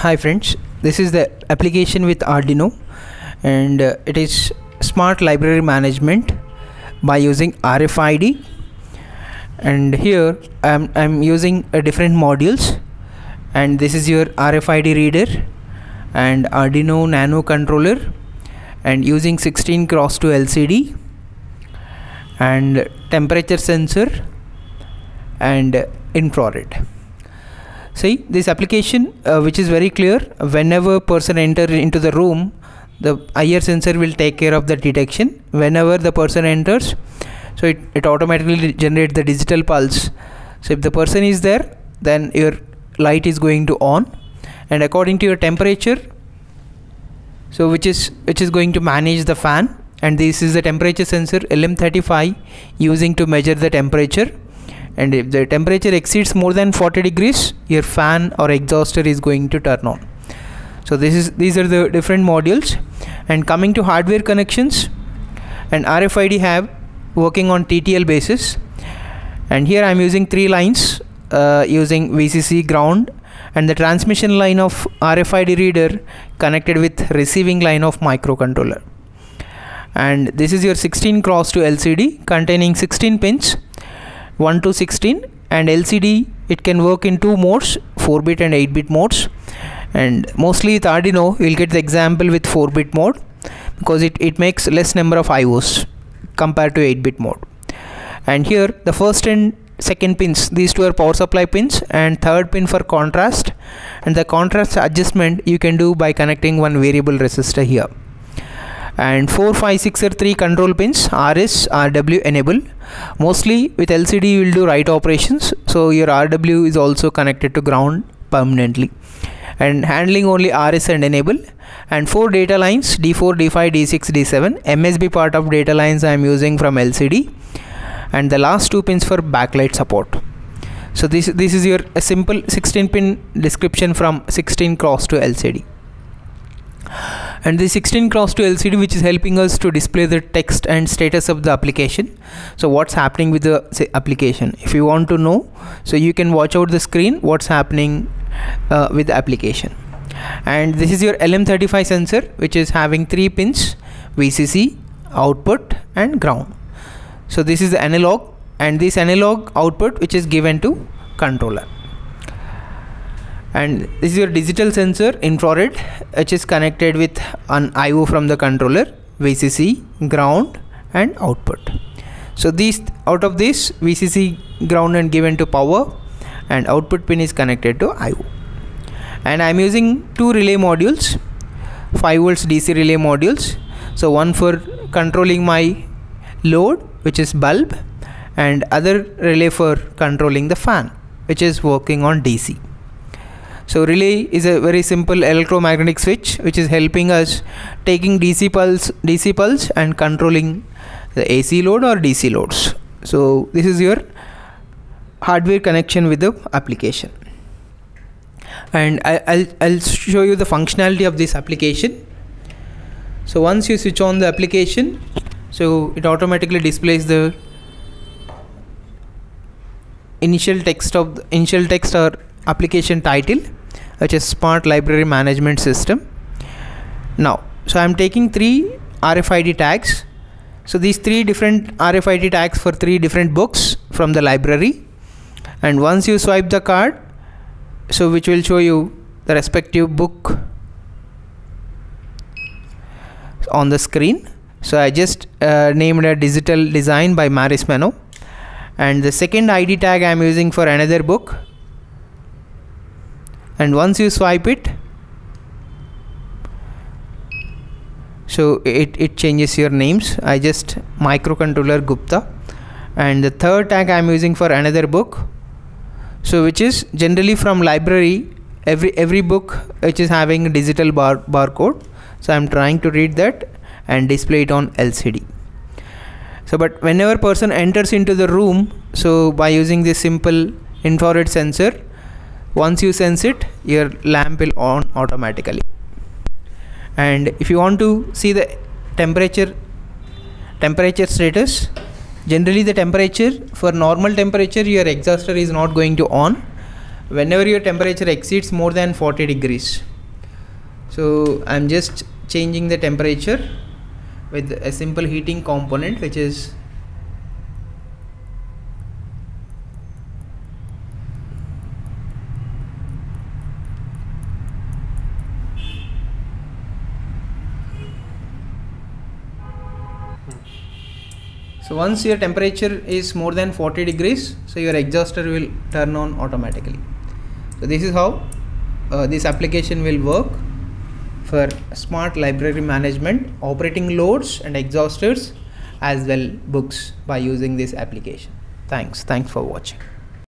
hi friends this is the application with arduino and uh, it is smart library management by using rfid and here i'm i'm using a different modules and this is your rfid reader and arduino nano controller and using 16 cross to lcd and temperature sensor and infrared see this application uh, which is very clear whenever person enter into the room the IR sensor will take care of the detection. Whenever the person enters so it, it automatically generates the digital pulse. So if the person is there then your light is going to on. And according to your temperature so which is which is going to manage the fan and this is the temperature sensor LM35 using to measure the temperature and if the temperature exceeds more than 40 degrees your fan or exhauster is going to turn on. So this is these are the different modules. And coming to hardware connections and RFID have working on TTL basis. And here I'm using three lines uh, using VCC ground. And the transmission line of RFID reader connected with receiving line of microcontroller. And this is your 16 cross to LCD containing 16 pins 1 to 16 and LCD it can work in two modes 4 bit and 8 bit modes. And mostly with Arduino you'll get the example with 4 bit mode because it, it makes less number of IOs compared to 8 bit mode. And here the first and second pins these two are power supply pins and third pin for contrast. And the contrast adjustment you can do by connecting one variable resistor here and 4 5 6 are 3 control pins rs rw enable mostly with lcd you will do write operations. So your rw is also connected to ground permanently. And handling only rs and enable and four data lines d4 d5 d6 d7 msb part of data lines i am using from lcd and the last two pins for backlight support. So this this is your a simple 16 pin description from 16 cross to lcd and the 16 cross to LCD which is helping us to display the text and status of the application. So what's happening with the say, application? If you want to know so you can watch out the screen what's happening uh, with the application. And this is your LM35 sensor which is having three pins VCC output and ground. So this is the analog and this analog output which is given to controller and this is your digital sensor infrared which is connected with an IO from the controller VCC ground and output. So these out of this VCC ground and given to power and output pin is connected to IO and I'm using two relay modules 5 volts DC relay modules. So one for controlling my load which is bulb and other relay for controlling the fan which is working on DC so relay is a very simple electromagnetic switch which is helping us taking DC pulse DC pulse and controlling the AC load or DC loads. So this is your hardware connection with the application. And I, will I'll show you the functionality of this application. So once you switch on the application so it automatically displays the initial text of the initial text or application title which is smart library management system. Now so i'm taking three rfid tags. So these three different rfid tags for three different books from the library. And once you swipe the card so which will show you the respective book on the screen. So i just uh, named a digital design by Morris Mano and the second id tag i'm using for another book and once you swipe it so it, it changes your names. I just microcontroller Gupta. And the third tag I'm using for another book so which is generally from library every every book which is having a digital bar barcode. So I'm trying to read that and display it on LCD so but whenever person enters into the room so by using this simple infrared sensor once you sense it your lamp will on automatically. And if you want to see the temperature temperature status generally the temperature for normal temperature your exhauster is not going to on. Whenever your temperature exceeds more than 40 degrees. So I'm just changing the temperature with a simple heating component which is so once your temperature is more than 40 degrees so your exhauster will turn on automatically. So this is how uh, this application will work for smart library management operating loads and exhausters as well books by using this application. Thanks. Thanks for watching